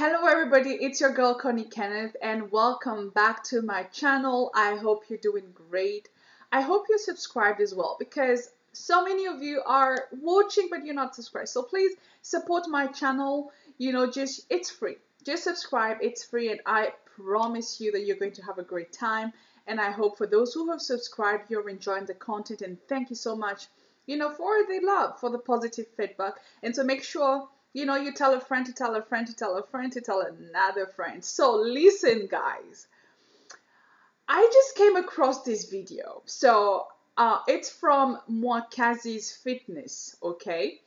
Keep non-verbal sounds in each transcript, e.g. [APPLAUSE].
Hello everybody, it's your girl Connie Kenneth and welcome back to my channel. I hope you're doing great. I hope you're subscribed as well because so many of you are watching but you're not subscribed. So please support my channel. You know, just it's free. Just subscribe, it's free and I promise you that you're going to have a great time. And I hope for those who have subscribed, you're enjoying the content and thank you so much, you know, for the love, for the positive feedback. And so make sure you know, you tell a friend to tell a friend to tell a friend to tell another friend. So listen, guys. I just came across this video. So uh, it's from Mwakazi's Fitness, okay?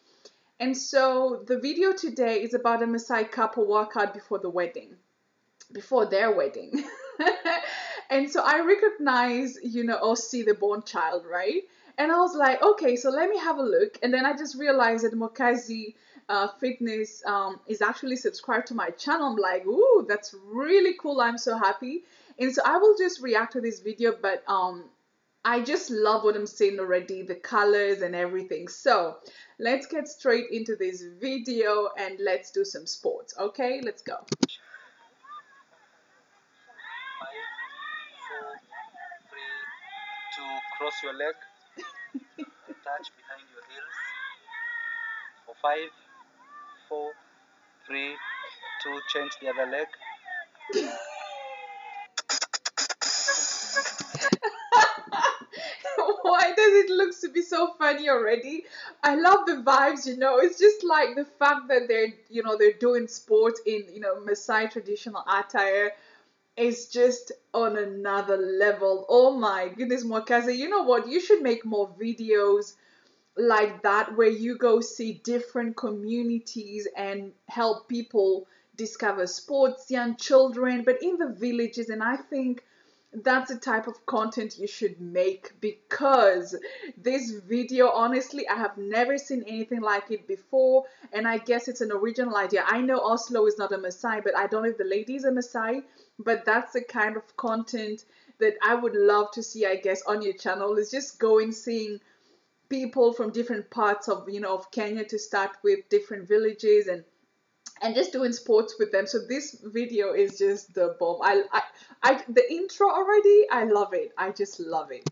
And so the video today is about a Maasai couple workout before the wedding, before their wedding. [LAUGHS] and so I recognize, you know, Ossie the born child, right? And I was like, okay, so let me have a look. And then I just realized that Mwakazi uh, fitness um, is actually subscribed to my channel. I'm like, ooh, that's really cool. I'm so happy. And so I will just react to this video, but um, I just love what I'm seeing already, the colors and everything. So let's get straight into this video and let's do some sports. Okay, let's go. Five, four, three, two, cross your leg, [LAUGHS] touch behind your heels. For five, four, three, two, change the other leg. [LAUGHS] Why does it look to be so funny already? I love the vibes, you know. It's just like the fact that they're, you know, they're doing sports in, you know, Maasai traditional attire is just on another level. Oh my goodness, Mwakazi, you know what? You should make more videos like that where you go see different communities and help people discover sports, young children, but in the villages. And I think that's the type of content you should make because this video honestly i have never seen anything like it before and i guess it's an original idea i know oslo is not a Maasai but i don't know if the lady is a Maasai but that's the kind of content that i would love to see i guess on your channel is just going seeing people from different parts of you know of Kenya to start with different villages and and just doing sports with them. So this video is just the bomb. I I, I the intro already. I love it. I just love it.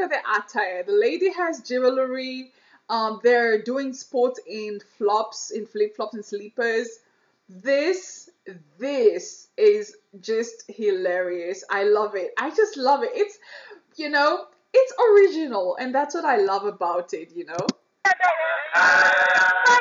At the attire. The lady has jewelry. Um, they're doing sports in flops, in flip flops and slippers. This, this is just hilarious. I love it. I just love it. It's, you know, it's original, and that's what I love about it. You know. [LAUGHS]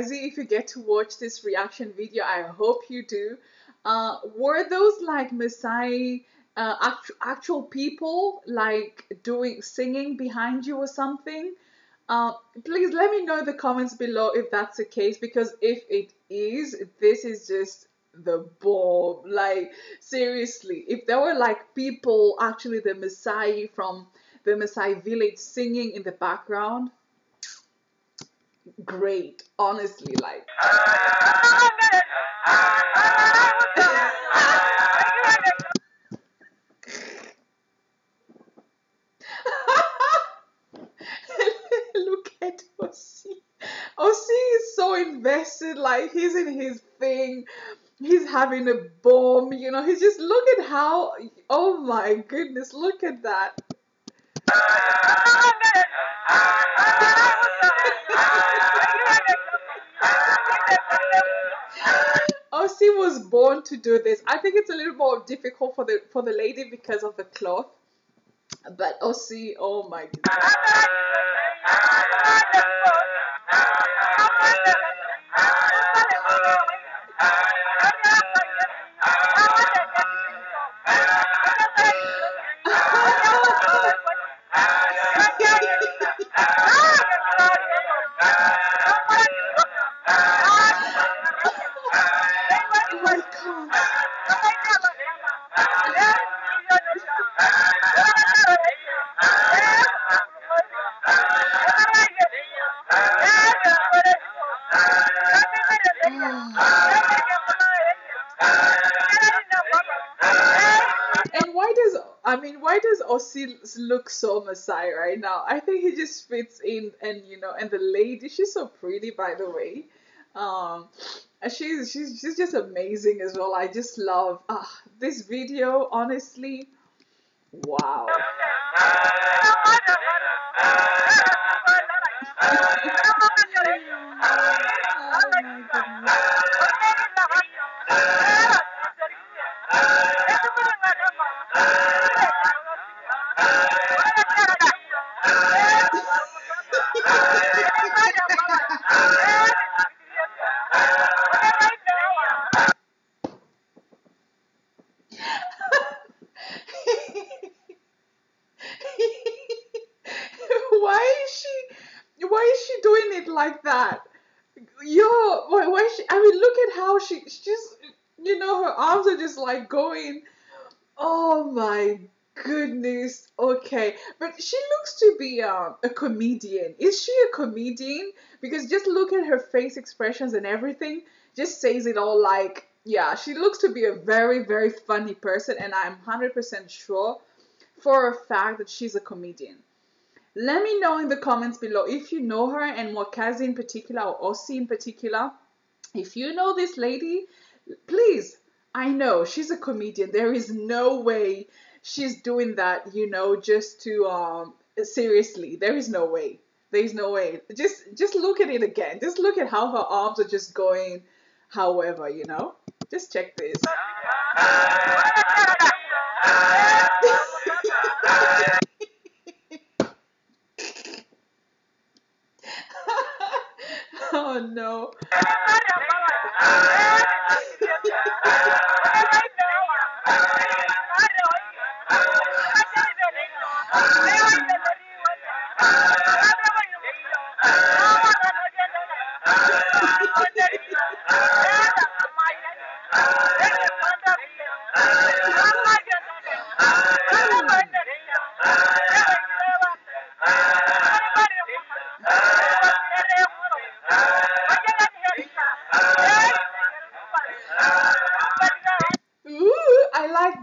know, if you get to watch this reaction video. I hope you do. Uh, were those like Maasai uh, actu- actual people like doing singing behind you or something? Uh, please let me know in the comments below if that's the case because if it is, this is just the bomb. Like seriously, if there were like people actually the Maasai from the Maasai village singing in the background, great. Honestly, like. [LAUGHS] Look at Ossie. Ossie is so invested, like he's in his thing. He's having a bomb, you know. He's just look at how oh my goodness, look at that. Was born to do this. I think it's a little more difficult for the for the lady because of the cloth. But oh, Ossie, oh my god. [LAUGHS] Ossie looks so Maasai right now? I think he just fits in, and you know, and the lady, she's so pretty, by the way. Um, and she's she's she's just amazing as well. I just love ah this video. Honestly, wow. [LAUGHS] she she's you know her arms are just like going oh my goodness okay. But she looks to be um, a comedian. Is she a comedian? Because just look at her face expressions and everything just says it all like yeah she looks to be a very very funny person and i'm 100% sure for a fact that she's a comedian. Let me know in the comments below if you know her and Mwakazi in particular or Ossie in particular. If you know this lady, please, I know she's a comedian. There is no way she's doing that, you know, just to um seriously. There is no way. There is no way. Just just look at it again. Just look at how her arms are just going however, you know. Just check this. [LAUGHS] oh no. Ah!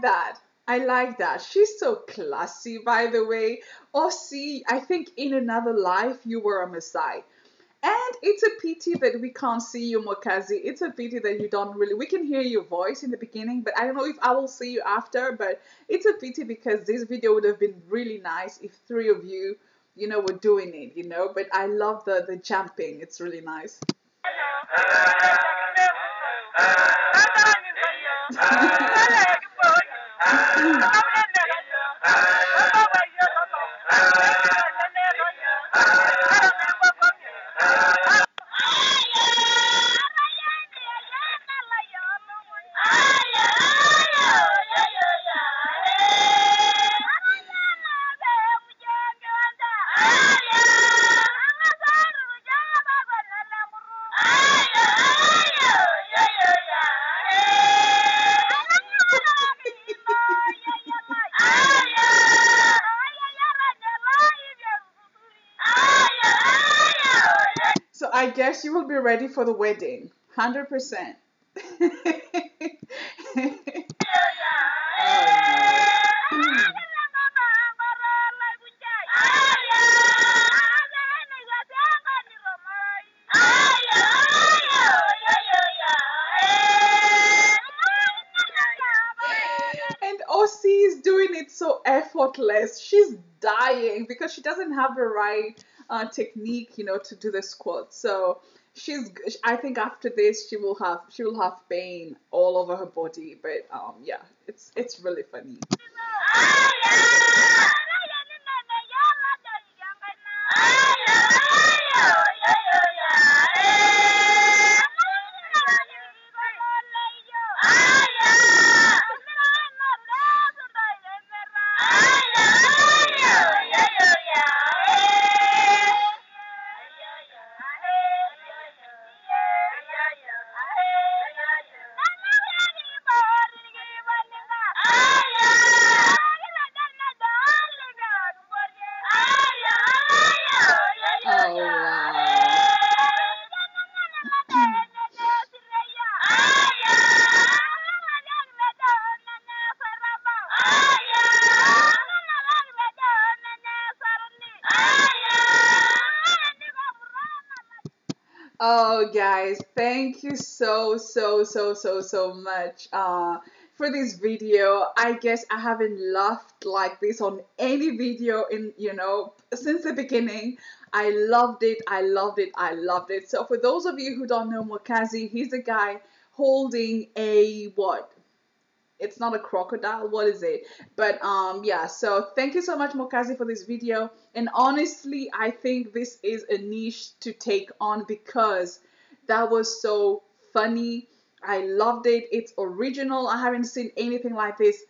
That. I like that. She's so classy, by the way. Oh, Ossie, I think in another life you were a Maasai. And it's a pity that we can't see you, Mwakazi. It's a pity that you don't really. We can hear your voice in the beginning, but I don't know if I will see you after. But it's a pity because this video would have been really nice if three of you, you know, were doing it, you know. But I love the the jumping. It's really nice. [LAUGHS] [LAUGHS] I guess you will be ready for the wedding. 100%. and Ossie is doing it so effortless. She's dying because she doesn't have the right uh, technique, you know, to do the squat. So she's I think after this she will have she will have pain all over her body but um yeah it's it's really funny [LAUGHS] Oh, guys, thank you so, so, so, so, so much uh, for this video. I guess I haven't laughed like this on any video in, you know, since the beginning. I loved it. I loved it. I loved it. So for those of you who don't know Mwakazi, he's a guy holding a what? It's not a crocodile. What is it? But um yeah, so thank you so much Mwakazi for this video. And honestly, I think this is a niche to take on because that was so funny. I loved it. It's original. I haven't seen anything like this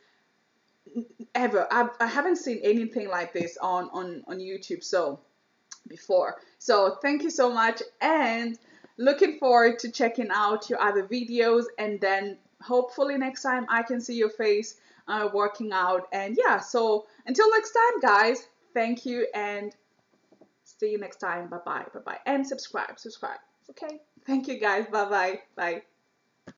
ever. I, I haven't seen anything like this on on on YouTube. So before. So thank you so much and looking forward to checking out your other videos and then hopefully next time I can see your face uh, working out. And yeah so until next time guys thank you and see you next time. Bye bye bye bye and subscribe subscribe. Okay? Thank you guys. Bye bye bye